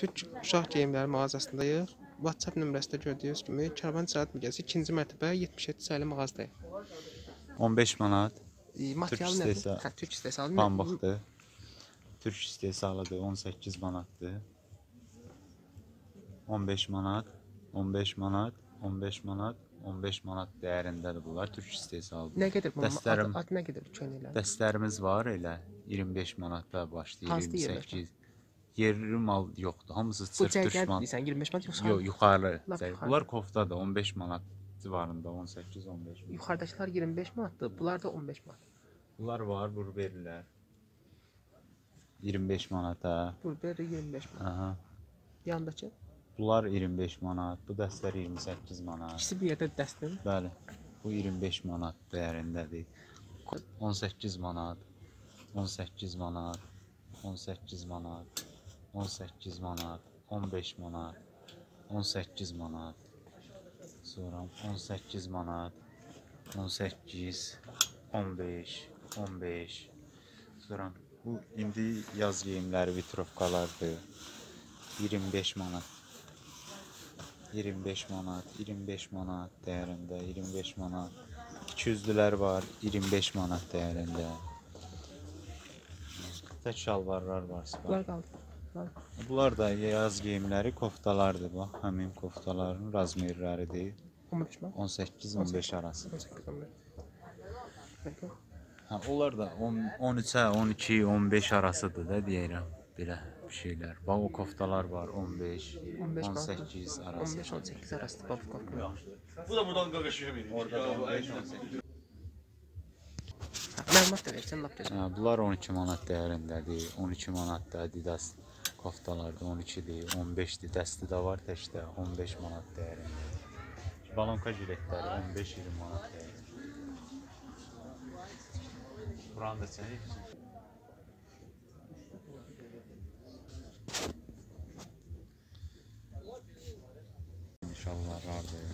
Türk uşaq geyimləri mağazasındayıq. WhatsApp nömrəsində gördüyünüz kimi Karvan Ticarət Mərkəzi 2-ci mərtəbə 77 saylı mağazadayıq. 15 manat E, Material nədir? istehsal- Hə, Türk istehsalı. pambıqdır. Türk istehsalıdır 18 manatdır. 15 manat, 15 manat, 15 manat, 15 manat dəyərindədir bunlar. Türk istehsalıdır. Nə qədər bunun Dəstərim- adı, adı nə qədər köynəklər? Dəstlərimiz var elə 25 manatda başlayır Hansı yerlər? 28. Yerli mal yoxdur. Hamısı cərgə düşman. deyirsən 25 manat yoxsa Yox, yuxarı. Yuxarı. Bunlar koftadır 15 manat civarında 18-15 manat. yuxarıdakılar 25 manatdır, bunlar da 15 manat. Bunlar var, bur verirlər. 25 manata. Bu belə 25 manat. Aha. Yandakı Bunlar 25 manat, bu dəstlər 28 manat. ikisi bir yerdə dəstin. Bəli. Bu 25 manat dəyərindədir. 18 manat, 18 manat, 18 manat, 18 manat, 15 manat, 18 manat. Sonra 18 manat, 18, 15, 15. Sonra bu indi yaz geyimləri vitrovkalardır. 25 manat. 25 manat, 25 manat dəyərində, 25 manat. 200-lülər var, 25 manat dəyərində. Tək şalvarlar var. Bunlar qaldı. Bunlar Bunlar da yaz geyimləri, koftalardır bax. Həmin koftaların razmerləridir. 15 manat. 18-15 arası. 18 15. Peki. Hə, onlar da 10 13-ə, 12, 15 arasıdır da deyirəm. Belə bir şeylər. Bax o koftalar var 15, 15 manat. 18 arası. 15 18 arası bab korkma. Bu da buradan qaqışıyor beni. Orada da 15, 18. Məlumat da versən lap gözəl. Hə, bunlar 12 manat dəyərindədir. 12 manatda Adidas koftalarda 12-dir, 15-dir. Dəsti də var təkdə 15 manat dəyərində. Balonka jiletləri 15-20 manat dəyərində. Buranı da çək. İnşallah vardır.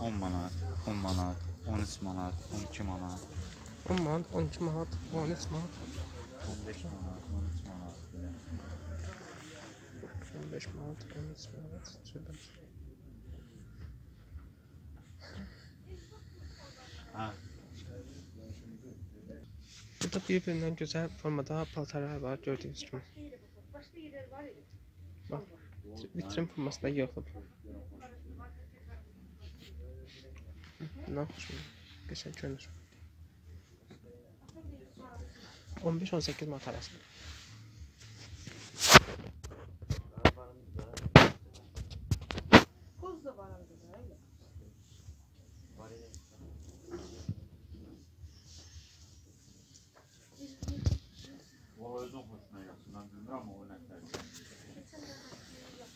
10 manat, 10 manat, 13 manat, 12 manat. 10 manat, 12 manat, 13 manat, 15 manat, 13 manat. 15 manat, 13 manat. Şöyle. Hə, Burada bir-birindən gözəl formada paltarlar var gördüyünüz kimi. Bax, vitrin formasında yoxdur. Nə xoşum. Qəşəng görünür. 15-18 manat arasında.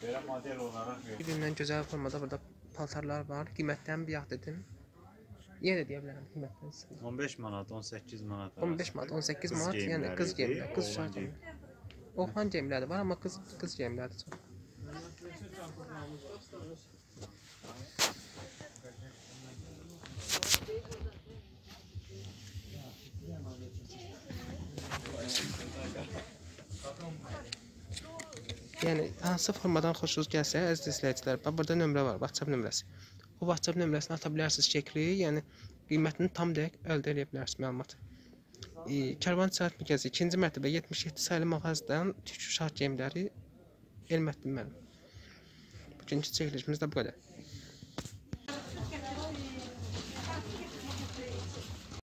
Belə model olaraq yox. Bir-birindən gözəl formada burada paltarlar var. Qiymətdən bir yağ dedim. Yenə də deyə bilərəm qiymətdən. sizə. 15 manat, 18 manat. arası. 15 manat, 18 Qız manat, yəni qız geyimləri, qız uşaq geyimləri. Oğlan geyimləri var, amma qız qız geyimləri də çox. Yəni hansı formadan xoşunuz gəlsə, əziz izləyicilər, bax burada nömrə var, WhatsApp nömrəsi. O WhatsApp nömrəsinə ata bilərsiniz şəkli, yəni qiymətini tam dəqiq əldə edə bilərsiniz məlumat. E, Karvan Ticarət Mərkəzi 2-ci mərtəbə 77 saylı mağazadan Türk uşaq geyimləri elmətdim mənim. Bugünkü çəkilişimiz də bu qədər.